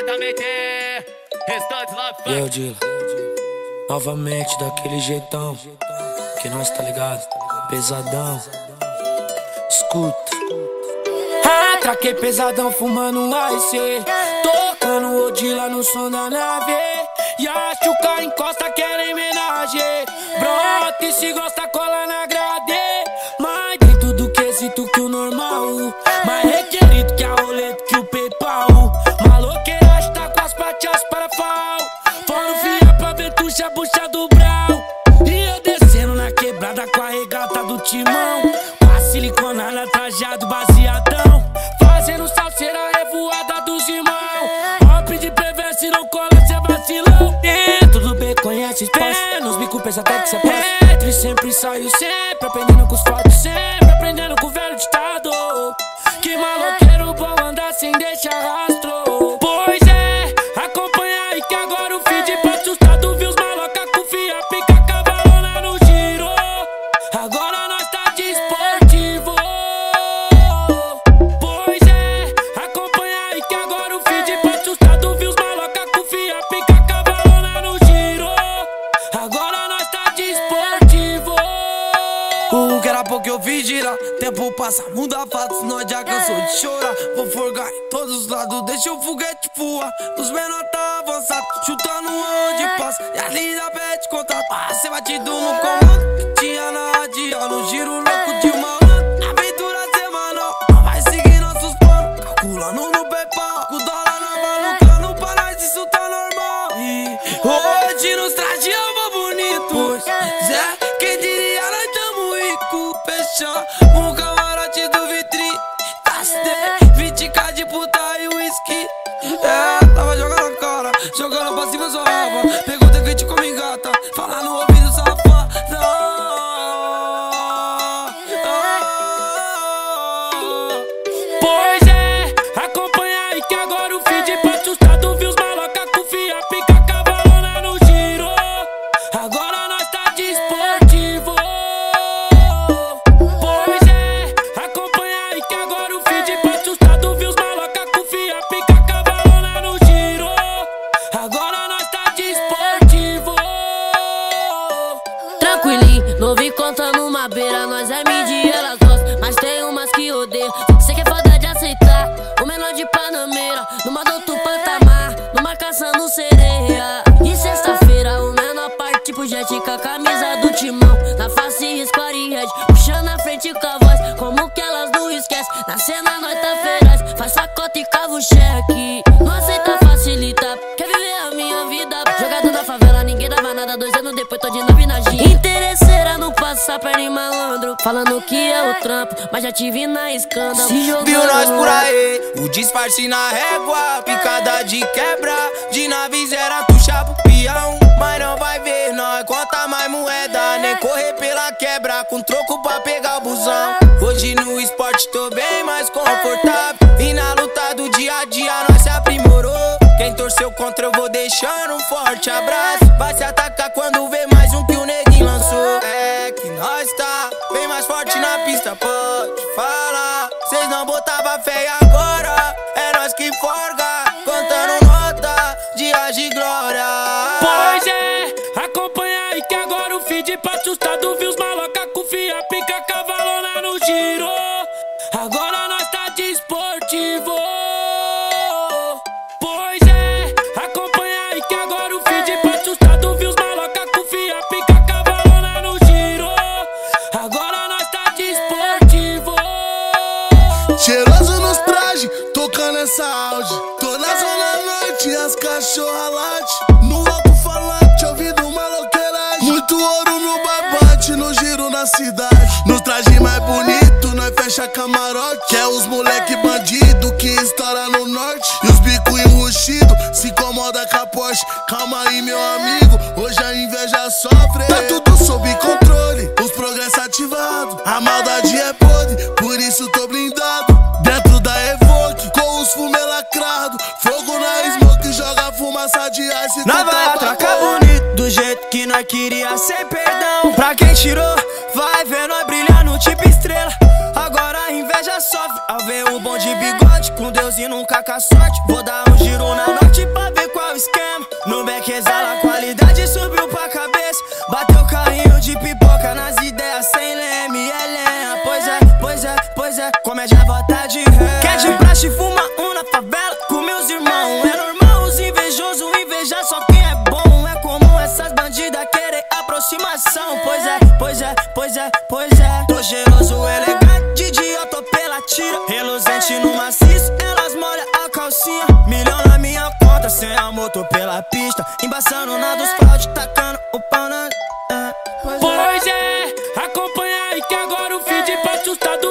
diretamente. Restantes lá, eu, Dila, novamente daquele jeitão que nós tá ligado, pesadão. Escuta. Ah, traquei pesadão fumando um AIC. Tocando Odila no som da nave. E a encosta querem homenagem. Brota e se gosta, cola na grade. Até que cê passa. Entre sempre saio sempre. Aprendendo com os fatos, O que era pouco eu vi girar. Tempo passa, muda fatos, nós já cansou de chorar. Vou forgar em todos os lados, deixa o foguete voar Os menor tá avançado, chutando onde passa. E a linda pede contato, para ser batido no comando. Tinha na radial, no giro louco de malandro Aventura semanal, vai seguir nossos planos. Calculando no PayPal, Fechar um camarote do vitri Gastei 20k de puta e whisky. É, tava jogando cara Jogando pra cima sua raba. Pegou defeito como engata Fala no ouvido Novinho contando uma beira, nós é mídia, elas gostam, mas tem umas que odeiam. Cê que é foda de aceitar, o menor de Panameira, numa do outro patamar, numa caçando sereia. E sexta-feira, o menor parte tipo jet com a camisa do timão, falando que é o trampo, mas já te vi na escândalo. Se jogando Viu nós por aí, o disfarce na régua, picada de quebra, de naves era puxar pro peão. Mas não vai ver, nós conta mais moeda, nem correr pela e agora é nós que forga. Contando nota, dias de glória. Pois é, acompanha aí que agora o feed pra assustado viu os maloca com fia, pica cavalona no giro. Agora nós tá de esportivo. Auge. Tô na zona norte, as cachorra late. No alto-falante, ouvindo maloqueiragem. Muito ouro no barbante, no giro na cidade. No traje mais bonito, nós fecha camarote. Que é os moleque bandido que estoura no norte. E os bico enrustido, se incomoda com a Porsche. Calma aí, meu amigo, hoje a inveja sofre. Tá tudo sob controle, os progressos ativados. A maldade é podre, por isso tô blindado. Cachaça de ice Nós vai atracar bonito do jeito que nós queria sem perdão. Pra quem tirou, vai ver nós brilhar no tipo estrela. Agora a inveja sofre. Ao ver o bom de bigode Com Deus e nunca com a sorte. Vou dar um giro na norte pra ver qual esquema. No back exala a qualidade, subiu pra cabeça. Bateu carrinho de pipoca nas ideias sem leme é lenha. Pois é, pois é, pois é, comédia à vontade ré. Quer de praxe, fuma um na favela? Aproximação. Pois é, pois é, pois é, pois é. Tô cheiroso, elegante, de eu tô pela tira. Reluzente no maciço, elas molham a calcinha. Milhão na minha conta, sem a moto pela pista. Embaçando na dos fraude, tacando o pau na. é, Pois é, acompanha aí que agora o feed pra assustado viu